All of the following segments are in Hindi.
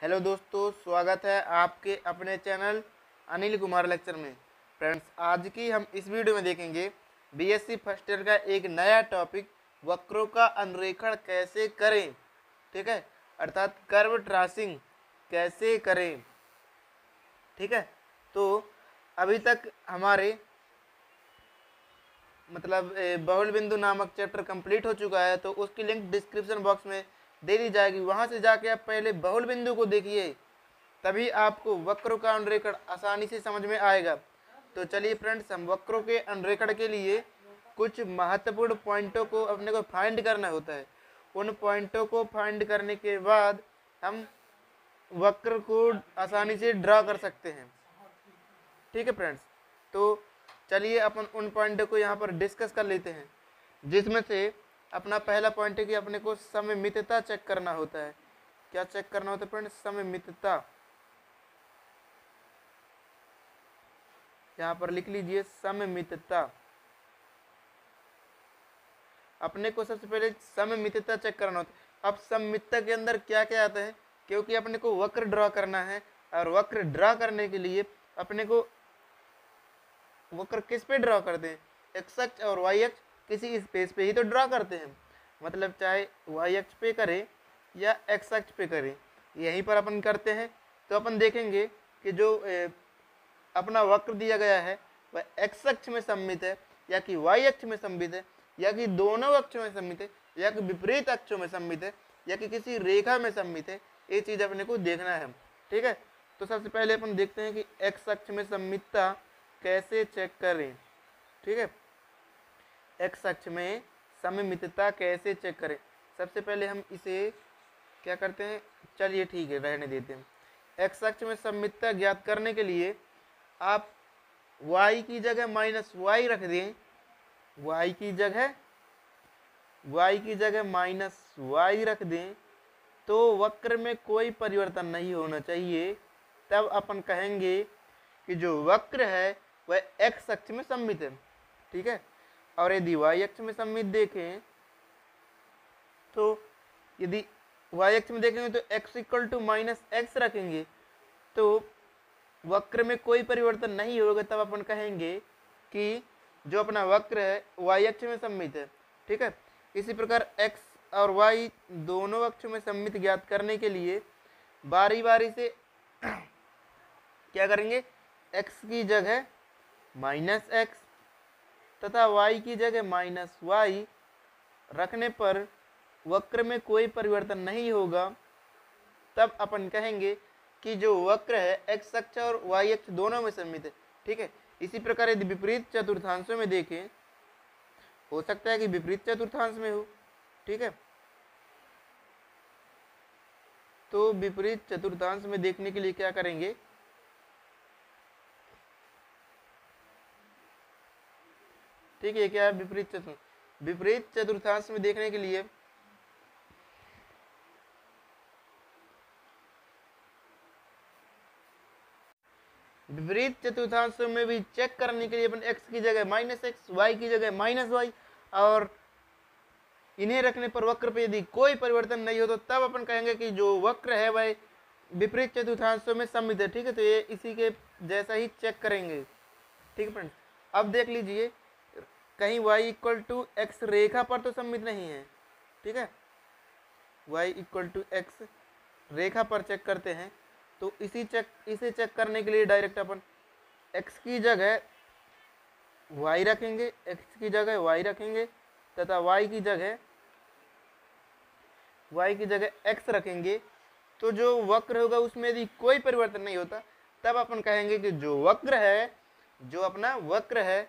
हेलो दोस्तों, स्वागत है आपके अपने चैनल अनिल कुमार लेक्चर में। फ्रेंड्स, आज की हम इस वीडियो में देखेंगे बीएससी फ़र्स्ट ईयर का एक नया टॉपिक, वक्रों का अनुरेखण कैसे करें, ठीक है? अर्थात कर्व ट्रासिंग कैसे करें, ठीक है? तो अभी तक हमारे मतलब बहुल बिंदु नामक चैप्टर कंप्लीट हो चुका है तो उसकी लिंक डिस्क्रिप्शन बॉक्स में दे दी जाएगी। वहाँ से जाके आप पहले बहुल बिंदु को देखिए, तभी आपको वक्रों का अनुरेखण आसानी से समझ में आएगा। तो चलिए फ्रेंड्स, हम वक्रों के अनुरेखण के लिए कुछ महत्वपूर्ण पॉइंटों को अपने को फाइंड करना होता है। उन पॉइंटों को फाइंड करने के बाद हम वक्र को आसानी से ड्रा कर सकते हैं। ठीक है फ्रेंड्स? तो चलिए अपन उन पॉइंटों को यहाँ पर डिस्कस कर लेते हैं, जिसमें से अपना पहला पॉइंट है कि अपने को सममितता चेक करना होता है। क्या चेक करना होता है फ्रेंड्स सममितता। यहाँ पर लिख लीजिए सममितता। अपने को सबसे पहले सममितता चेक करना होता है। अब सममितता के अंदर क्या क्या आता है? क्योंकि अपने को वक्र ड्रा करना है और वक्र ड्रा करने के लिए अपने को वक्र किस पे ड्रा करते हैं एक्स अक्ष और वाई अक्ष। किसी स्पेस पे ही तो ड्रा करते हैं। मतलब चाहे वाई अक्ष पे करें या एक्स अक्ष पे करें यहीं पर अपन करते हैं। तो अपन देखेंगे कि जो ए, अपना वक्र दिया गया है वह एक्स अक्ष में सम्मित है या कि वाई अक्ष में सम्मित है या कि दोनों अक्षों में सम्मित है या कि विपरीत अक्षों में सम्मित है या कि किसी रेखा में सम्मित है ये चीज़ अपने को देखना है। ठीक है? तो सबसे पहले अपन देखते हैं कि एक्स अक्ष में सम्मितता कैसे चेक करें। ठीक है? एक्स अक्ष में सममितता कैसे चेक करें? सबसे पहले हम इसे क्या करते हैं? चलिए ठीक है, रहने देते हैं। एक्स अक्ष में सममितता ज्ञात करने के लिए आप वाई की जगह माइनस वाई रख दें। वाई की जगह वाई की जगह माइनस वाई रख दें। तो वक्र में कोई परिवर्तन नहीं होना चाहिए। तब अपन कहेंगे कि जो वक्र है, वह एक्स अक्ष में सम्मित है। ठीक है? और यदि वाई अक्ष में सम्मित देखें तो यदि वाई अक्ष में देखेंगे तो X equal to minus X रखेंगे तो वक्र में कोई परिवर्तन नहीं होगा। तब अपन कहेंगे कि जो अपना वक्र है वाई अक्ष में सम्मित है, ठीक है? इसी प्रकार एक्स और वाई दोनों अक्ष में सम्मित ज्ञात करने के लिए बारी बारी से क्या करेंगे? एक्स की जगह माइनस एक्स तथा y की जगह माइनस वाई रखने पर वक्र में कोई परिवर्तन नहीं होगा। तब अपन कहेंगे कि जो वक्र है, x अक्ष और y अक्ष दोनों में सम्मित है। ठीक है? इसी प्रकार यदि विपरीत चतुर्थांशों में देखें, हो सकता है कि विपरीत चतुर्थांश में हो। ठीक है? तो विपरीत चतुर्थांश में देखने के लिए क्या करेंगे? ठीक है, क्या है विपरीत चतुर्थ विपरीत चतुर्थांश में देखने के लिए। विपरीत चतुर्थांश में भी चेक करने के लिए अपन x की जगह माइनस एक्स वाई की जगह माइनस वाई और इन्हें रखने पर वक्र पे यदि कोई परिवर्तन नहीं हो तो तब अपन कहेंगे कि जो वक्र है वह विपरीत चतुर्थांशों में सम्मित है, ठीक है? तो ये इसी के जैसा ही चेक करेंगे। ठीक है अब देख लीजिए कहीं y इक्वल टू एक्स रेखा पर तो सम्मित नहीं है, ठीक है? y इक्वल टू एक्स रेखा पर चेक करते हैं तो इसी चेक इसे चेक करने के लिए डायरेक्ट अपन x की जगह y रखेंगे, x की जगह y रखेंगे, तथा y की जगह, y की जगह x रखेंगे तो जो वक्र होगा उसमें यदि कोई परिवर्तन नहीं होता, तब अपन कहेंगे कि जो वक्र है, जो अपना वक्र है,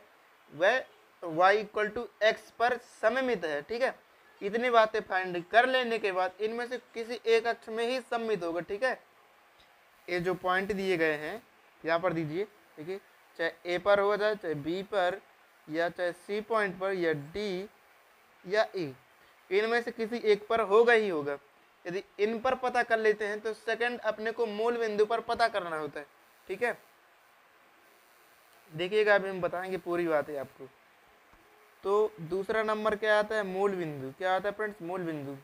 वह y इक्वल टू एक्स पर सममित है, ठीक है? इतनी बातें फाइंड कर लेने के बाद इनमें से किसी एक अक्ष में ही सम्मित होगा, ठीक है? ये जो पॉइंट दिए गए हैं, यहाँ पर दीजिए ठीक है चाहे ए पर हो जाए चाहे बी पर, या चाहे सी पॉइंट पर, या डी या ई इनमें से किसी एक पर होगा ही होगा। यदि इन पर पता कर लेते हैं तो सेकंड अपने को मूल बिंदु पर पता करना होता है, ठीक है? देखिएगा, अभी हम बताएँगे पूरी बात है आपको। तो दूसरा नंबर क्या आता है? मूल बिंदु क्या आता है फ्रेंड्स? मूल बिंदु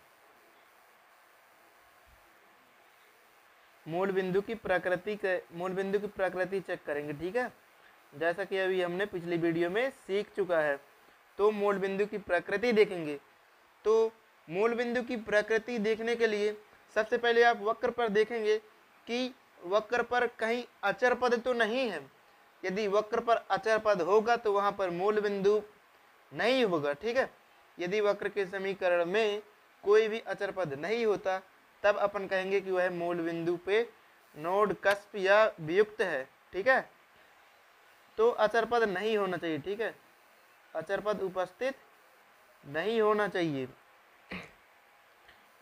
मूल बिंदु की प्रकृति मूल बिंदु की प्रकृति चेक करेंगे, ठीक है? जैसा कि अभी हमने पिछली वीडियो में सीख चुका है तो मूल बिंदु की प्रकृति देखेंगे। तो मूल बिंदु की प्रकृति देखने के लिए सबसे पहले आप वक्र पर देखेंगे कि वक्र पर कहीं अचर पद तो नहीं है। यदि वक्र पर अचर पद होगा तो वहाँ पर मूल बिंदु नहीं होगा, ठीक है? यदि वक्र के समीकरण में कोई भी अचर पद नहीं होता, तब अपन कहेंगे कि वह मूल बिंदु पे नोड कस्प या वियुक्त है, ठीक है? तो अचर पद नहीं होना चाहिए, ठीक है? अचर पद उपस्थित नहीं होना चाहिए।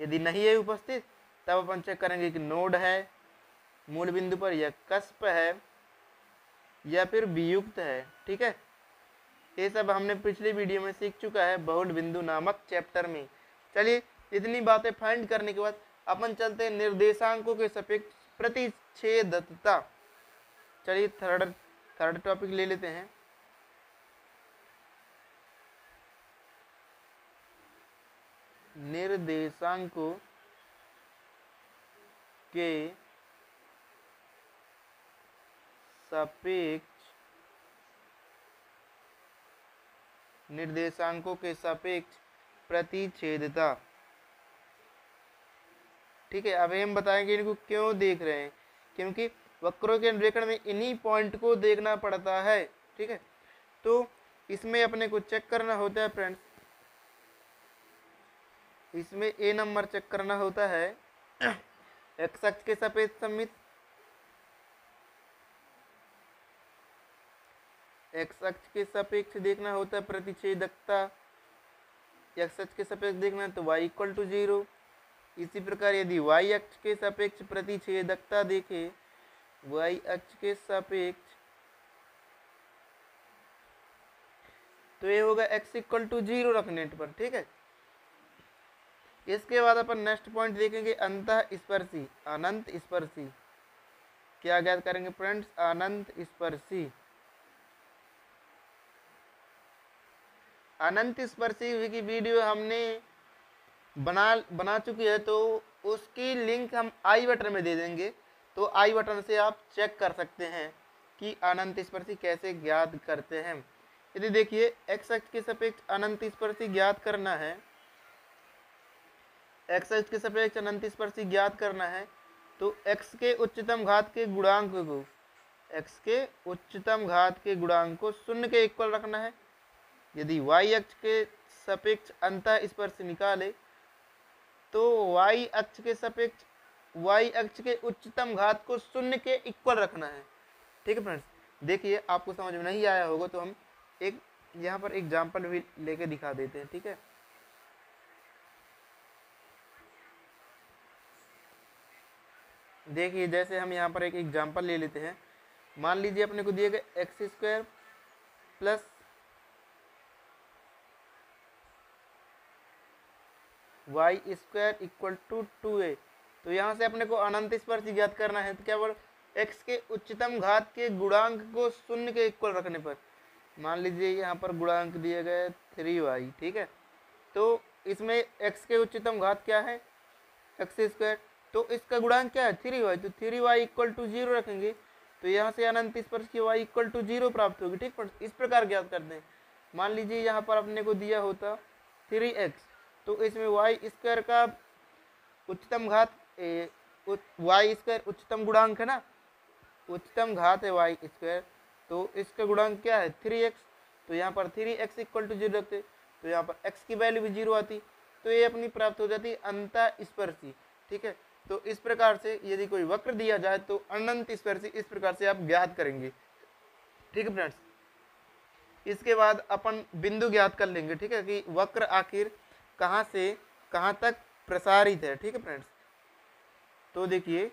यदि नहीं है उपस्थित, तब अपन चेक करेंगे कि नोड है, मूल बिंदु पर यह कस्प है या फिर वियुक्त है, ठीक है? ये सब हमने पिछली वीडियो में सीख चुका है बहुल बिंदु नामक चैप्टर में। चलिए, इतनी बातें फाइंड करने के बाद अपन चलते हैं निर्देशांकों के सापेक्ष प्रतिच्छेदता चलिए थर्ड थर्ड टॉपिक ले लेते हैं। निर्देशांकों के सापेक्ष निर्देशांकों के सापेक्ष प्रतिच्छेदता। ठीक है अभी हम बताएँगे इनको क्यों देख रहे हैं? क्योंकि वक्रों के अन्वेषण में इन्हीं पॉइंट को देखना पड़ता है। ठीक है तो इसमें अपने को चेक करना होता है फ्रेंड्स इसमें ए नंबर चेक करना होता है। एक्स अक्ष के सफ़ेद समित एक्स अक्ष के सापेक्ष देखना होता है, प्रतिच्छेदकता। एक्स अक्ष के सापेक्ष देखना है तो वाई इक्वल टू ज़ीरो इसी प्रकार यदि वाई अक्ष के सापेक्ष प्रतिच्छेदकता देखे वाई अक्ष के सापेक्ष तो ये होगा एक्स इक्वल टू ज़ीरो रखने पर, ठीक है? इसके बाद अपन नेक्स्ट पॉइंट देखेंगे अंत स्पर्शी। अनंत स्पर्शी। क्या ज्ञात करेंगे फ्रेंड्स अनंत स्पर्शी। अनंत स्पर्शी की वीडियो हमने बना बना चुकी है तो उसकी लिंक हम आई बटन में दे देंगे। तो आई बटन से आप चेक कर सकते हैं कि अनंत स्पर्शी कैसे ज्ञात करते हैं। यदि देखिए एक्स एक्स के सापेक्ष अनंत स्पर्शी ज्ञात करना है। एक्स एक्स के सापेक्ष अनंत स्पर्शी ज्ञात करना है तो एक्स के उच्चतम घात के गुणांक को एक्स के उच्चतम घात के गुणांक को शून्य के इक्वल रखना है। यदि वाई अक्ष के सापेक्ष अंत स्पर्श निकाले तो वाई अक्ष के सापेक्ष वाई अक्ष के उच्चतम घात को शून्य के इक्वल रखना है। ठीक है फ्रेंड्स देखिए, आपको समझ में नहीं आया होगा तो हम एक, यहाँ पर एग्ज़ाम्पल भी लेके दिखा देते हैं, ठीक है? देखिए, जैसे हम यहाँ पर एक एग्ज़ाम्पल ले लेते हैं। मान लीजिए अपने को दिए गए x square plus y square equal to two A तो यहाँ से अपने को अनंत स्पर्श ज्ञात करना है तो क्या बोल एक्स के उच्चतम घात के गुणांक को शून्य के इक्वल रखने पर। मान लीजिए यहाँ पर गुणांक दिए गए थ्री वाई ठीक है? तो इसमें एक्स के उच्चतम घात क्या है? एक्स स्क्वायर तो इसका गुणांक क्या है? थ्री वाई तो three y equal to zero रखेंगे। तो यहाँ से अनंत स्पर्श की वाई इक्वल टू ज़ीरो प्राप्त होगी, ठीक? पर इस प्रकार ज्ञात करते हैं मान लीजिए यहाँ पर अपने को दिया होता थ्री एक्स तो इसमें वाई स्क्वायर का उच्चतम घात वाई स्क्वायर उच्चतम गुणांक है ना? उच्चतम घात है वाई स्क्वायर तो इसका गुणांक क्या है? थ्री एक्स तो यहाँ पर three x equal to zero रखते। तो यहाँ पर एक्स की वैल्यू भी ज़ीरो आती। तो ये अपनी प्राप्त हो जाती अंत स्पर्शी। ठीक है? तो इस प्रकार से यदि कोई वक्र दिया जाए तो अनंत स्पर्शी इस प्रकार से आप ज्ञात करेंगे। ठीक है फ्रेंड्स? इसके बाद अपन बिंदु ज्ञात कर लेंगे। ठीक है कि वक्र आखिर कहाँ से, कहाँ तक प्रसारित है, ठीक है फ्रेंड्स? तो देखिए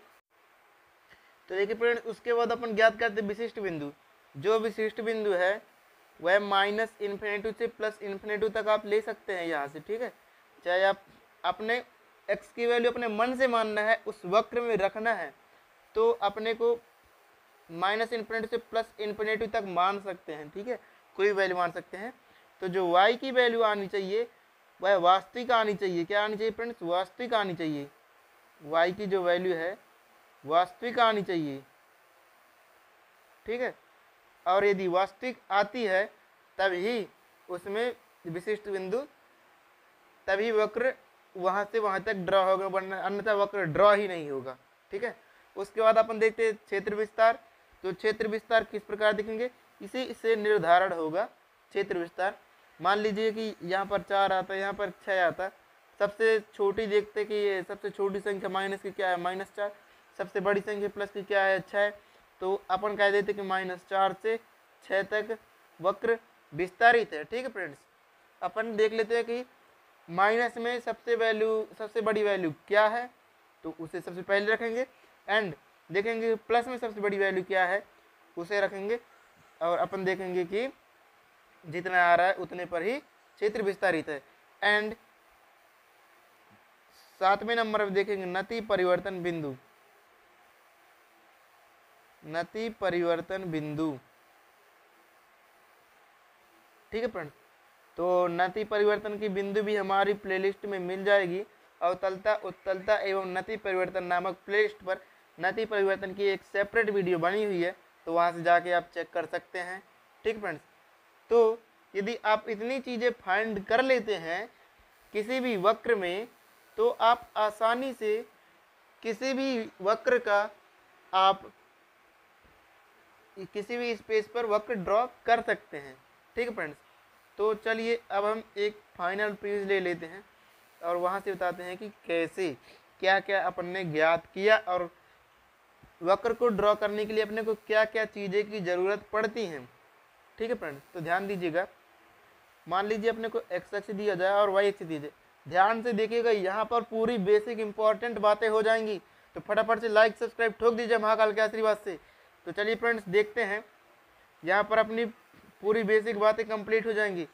तो देखिए फ्रेंड्स, उसके बाद अपन ज्ञात करते विशिष्ट बिंदु। जो विशिष्ट बिंदु है, वह माइनस इन्फिनेटिव से प्लस इन्फिनेटिव तक आप ले सकते हैं यहाँ से, ठीक है? चाहे आप अपने एक्स की वैल्यू अपने मन से मानना है, उस वक्र में रखना है तो अपने को माइनस इन्फिनेटिव से प्लस इन्फिनेटिव तक मान सकते हैं, ठीक है? कोई वैल्यू मान सकते हैं। तो जो वाई की वैल्यू आनी चाहिए वह वास्तविक आनी चाहिए। क्या आनी चाहिए फ्रेंड्स वास्तविक आनी चाहिए। वाई की जो वैल्यू है, वास्तविक आनी चाहिए। ठीक है? और यदि वास्तविक आती है, तभी उसमें विशिष्ट बिंदु, तभी वक्र वहाँ से वहाँ तक ड्रॉ होगा अन्यथा वक्र ड्रॉ ही नहीं होगा। ठीक है? उसके बाद अपन देखते हैं क्षेत्र विस्तार। तो क्षेत्र विस्तार किस प्रकार दिखेंगे? इसी से निर्धारण होगा, क्षेत्र विस्तार। मान लीजिए कि यहाँ पर चार आता है, यहाँ पर छः आता सबसे छोटी देखते कि ये सबसे छोटी संख्या माइनस की क्या है? माइनस चार। सबसे बड़ी संख्या प्लस की क्या है? छः। तो अपन कह देते कि माइनस चार से छः तक वक्र विस्तारित है। ठीक है फ्रेंड्स अपन देख लेते हैं कि माइनस में सबसे वैल्यू सबसे बड़ी वैल्यू क्या है? तो उसे सबसे पहले रखेंगे एंड देखेंगे प्लस में सबसे बड़ी वैल्यू क्या है? उसे रखेंगे और अपन देखेंगे कि जितना आ रहा है, उतने पर ही क्षेत्र विस्तारित है। एंड सातवें नंबर पर देखेंगे, नति परिवर्तन बिंदु। नति परिवर्तन बिंदु। ठीक है फ्रेंड तो नति परिवर्तन की बिंदु भी हमारी प्लेलिस्ट में मिल जाएगी। अवतलता, उत्तलता एवं नति परिवर्तन नामक प्लेलिस्ट पर नति परिवर्तन की एक सेपरेट वीडियो बनी हुई है तो वहाँ से जाके आप चेक कर सकते हैं। ठीक फ्रेंड्स? तो यदि आप इतनी चीज़ें फाइंड कर लेते हैं किसी भी वक्र में तो आप आसानी से किसी भी वक्र का आप किसी भी स्पेस पर वक्र ड्रॉ कर सकते हैं। ठीक है फ्रेंड्स तो चलिए अब हम एक फाइनल प्रीज ले लेते हैं और वहाँ से बताते हैं कि कैसे क्या क्या अपन ने ज्ञात किया और वक्र को ड्रॉ करने के लिए अपने को क्या क्या चीज़ें की ज़रूरत पड़ती हैं। ठीक है फ्रेंड्स तो ध्यान दीजिएगा। मान लीजिए अपने को एक्स एक्स दिया जाए और वाई एक्स दिया जाए। ध्यान से देखिएगा, यहाँ पर पूरी बेसिक इंपॉर्टेंट बातें हो जाएँगी। तो फटाफट से लाइक सब्सक्राइब ठोक दीजिए महाकाल के आशीर्वाद से। तो चलिए फ्रेंड्स देखते हैं। यहाँ पर अपनी पूरी बेसिक बातें कंप्लीट हो जाएँगी।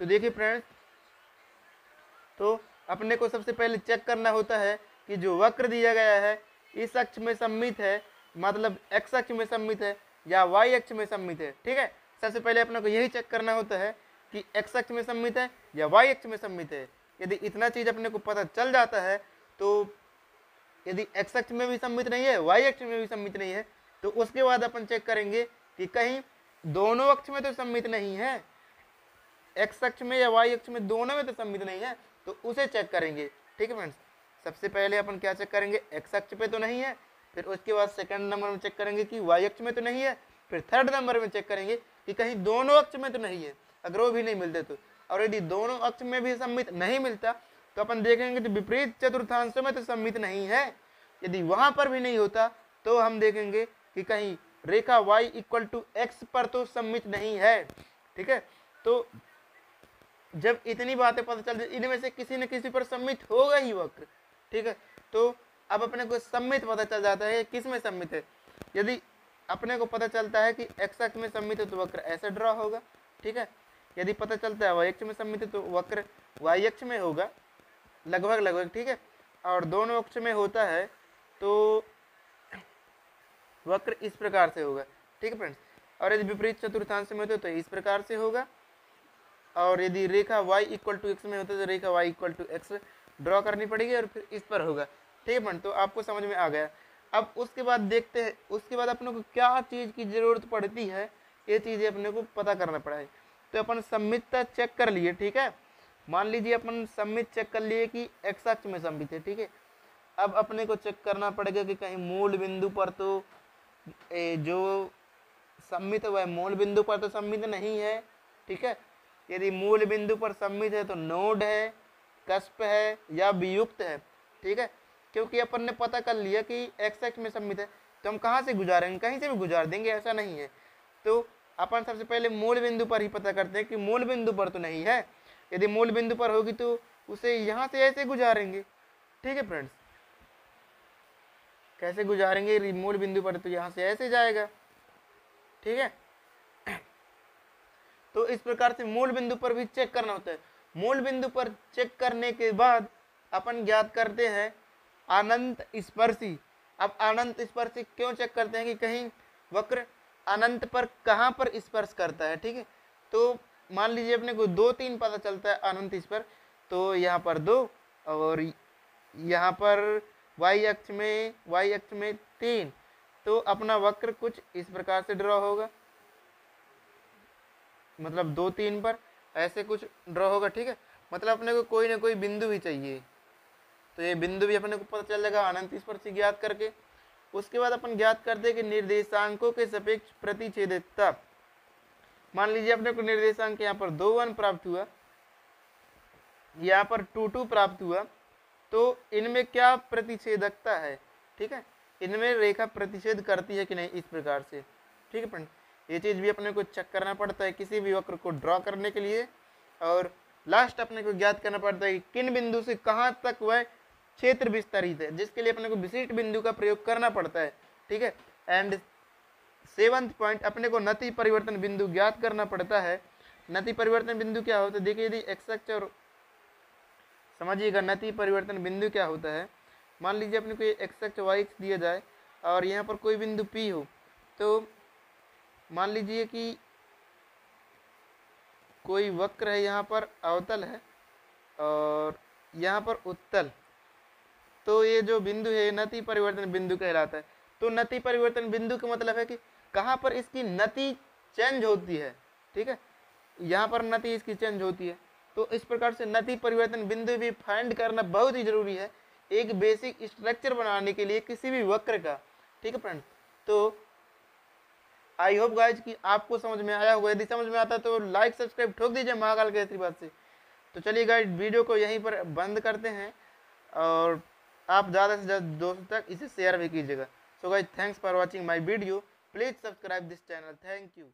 तो देखिए फ्रेंड्स तो अपने को सबसे पहले चेक करना होता है कि जो वक्र दिया गया है, इस अक्ष में सम्मित है मतलब एक्स अक्ष में सम्मित है या वाई अक्ष में सम्मित है। ठीक है? सबसे पहले अपने को यही चेक करना होता है कि एक्स अक्ष में सम्मित है या वाई अक्ष में सम्मित है। यदि इतना चीज़ अपने को पता चल जाता है तो यदि एक्स अक्ष में भी सम्मित नहीं है वाई अक्ष में भी सम्मित नहीं है तो उसके बाद अपन चेक करेंगे कि कहीं दोनों अक्ष में तो सम्मित नहीं है एक्स अक्ष में या वाई अक्ष में दोनों में तो सम्मित नहीं है तो उसे चेक करेंगे। ठीक है फ्रेंड्स सबसे पहले अपन क्या चेक करेंगे? एक्स अक्ष पे तो नहीं है, फिर उसके बाद सेकंड नंबर में चेक करेंगे कि वाई अक्ष में तो नहीं है, फिर थर्ड नंबर में चेक करेंगे कि कहीं दोनों अक्ष में तो नहीं है। अगर वो भी नहीं मिलते तो। और यदि दोनों अक्ष में भी सम्मित नहीं मिलता तो अपन देखेंगे तो विपरीत चतुर्थांशों में तो सम्मित नहीं है। यदि वहाँ पर भी नहीं होता तो हम देखेंगे कि कहीं रेखा y इक्वल टू एक्स पर तो सम्मित नहीं है। ठीक है? तो जब इतनी बातें पता चल जाए इनमें से किसी न किसी पर सम्मित होगा ही वक्र। ठीक है? तो अब अपने को सम्मित पता चल जाता है किसमें सम्मित है। यदि अपने को पता चलता है कि एक्स अक्ष में सम्मित तो वक्र ऐसे ड्रॉ होगा, ठीक है? यदि पता चलता है वाई अक्ष में सम्मित तो वक्र वाई अक्ष में होगा, लगभग लगभग, ठीक है? और दोनों अक्ष में होता है तो वक्र इस प्रकार से होगा, ठीक है फ्रेंड्स और यदि विपरीत चतुर्थांश में होते तो इस प्रकार से होगा। और यदि रेखा y इक्वल टू एक्स में होता है तो रेखा y equal to x draw करनी पड़ेगी और फिर इस पर होगा, ठीक है फ्रेंड तो आपको समझ में आ गया। अब उसके बाद देखते हैं, उसके बाद अपने को क्या चीज़ की ज़रूरत पड़ती है, ये चीज़ें अपने को पता करना पड़ा है। तो अपन सम्मितता चेक कर लिए, ठीक है? मान लीजिए अपन सम्मित चेक कर लिए कि एक्स अक्ष में सम्मित है, ठीक है? अब अपने को चेक करना पड़ेगा कि कहीं मूल बिंदु पर तो जो सम्मित हुआ है मूल बिंदु पर तो सम्मित नहीं है, ठीक है? यदि मूल बिंदु पर सम्मित है तो नोड है कस्प है या वियुक्त है, ठीक है? क्योंकि अपन ने पता कर लिया कि एक्स एक्स में सम्मित है तो हम कहाँ से गुजारेंगे? कहीं से भी गुजार देंगे, ऐसा नहीं है। तो अपन सबसे पहले मूल बिंदु पर ही पता करते हैं कि मूल बिंदु पर तो नहीं है। यदि मूल बिंदु पर होगी तो उसे यहाँ से ऐसे गुजारेंगे। ठीक है फ्रेंड्स कैसे गुजारेंगे? मूल बिंदु पर तो यहाँ से ऐसे जाएगा। ठीक है? तो इस प्रकार से मूल बिंदु पर भी चेक करना होता है। मूल बिंदु पर चेक करने के बाद अपन ज्ञात करते हैं अनंत स्पर्शी। अब अनंत स्पर्शी क्यों चेक करते हैं कि कहीं वक्र अनंत पर कहाँ पर स्पर्श करता है, ठीक है? तो मान लीजिए अपने को दो तीन पता चलता है अनंत स्पर्श तो यहाँ पर दो और यहाँ पर वाई अक्ष में, वाई अक्ष में तीन। तो अपना वक्र कुछ इस प्रकार से ड्रॉ होगा। मतलब दो तीन पर ऐसे कुछ ड्रॉ होगा, ठीक है? मतलब अपने को कोई ना कोई बिंदु भी चाहिए। तो ये बिंदु भी अपने को पता चल जाएगा अनंत स्पर्शी ज्ञात करके। उसके बाद अपन ज्ञात करते हैं कि निर्देशांकों के सापेक्ष प्रतिच्छेदकता मान लीजिए अपने को निर्देशांक यहाँ पर दो वन प्राप्त हुआ, यहाँ पर टू टू प्राप्त हुआ तो इनमें क्या प्रतिषेधकता है? ठीक है? इनमें रेखा प्रतिषेध करती है कि नहीं इस प्रकार से। ठीक है फ्रेंड ये चीज़ भी अपने को चेक करना पड़ता है किसी भी वक्र को ड्रॉ करने के लिए। और लास्ट अपने को ज्ञात करना पड़ता है कि किन बिंदु से कहाँ तक वह क्षेत्र विस्तारित है, जिसके लिए अपने को विशिष्ट बिंदु का प्रयोग करना पड़ता है, ठीक है? एंड सेवंथ पॉइंट अपने को नति परिवर्तन बिंदु ज्ञात करना पड़ता है। नति परिवर्तन बिंदु क्या होता है? देखिए, यदि एक्स अक्ष और समझिएगा नति परिवर्तन बिंदु क्या होता है। मान लीजिए अपने को एक्स अक्ष वाई दिया जाए, और यहाँ पर कोई बिंदु पी हो तो मान लीजिए कि कोई वक्र है यहाँ पर, अवतल है, और यहाँ पर उत्तल। तो ये जो बिंदु है नति परिवर्तन बिंदु कहलाता है। तो नति परिवर्तन बिंदु का मतलब है कि कहाँ पर इसकी नति चेंज होती है, ठीक है? यहाँ पर नति इसकी चेंज होती है। तो इस प्रकार से नति परिवर्तन बिंदु भी फाइंड करना बहुत ही ज़रूरी है, एक बेसिक स्ट्रक्चर बनाने के लिए किसी भी वक्र का, ठीक है फ्रेंड तो आई होप गाइज़ कि आपको समझ में आया होगा। यदि समझ में आता तो लाइक सब्सक्राइब ठोक दीजिए महाकाल के आशीर्वाद से। तो चलिए गाइज़ वीडियो को यहीं पर बंद करते हैं और आप ज़्यादा से ज़्यादा दोस्तों तक इसे शेयर भी कीजिएगा। So guys thanks for watching my video please subscribe this channel thank you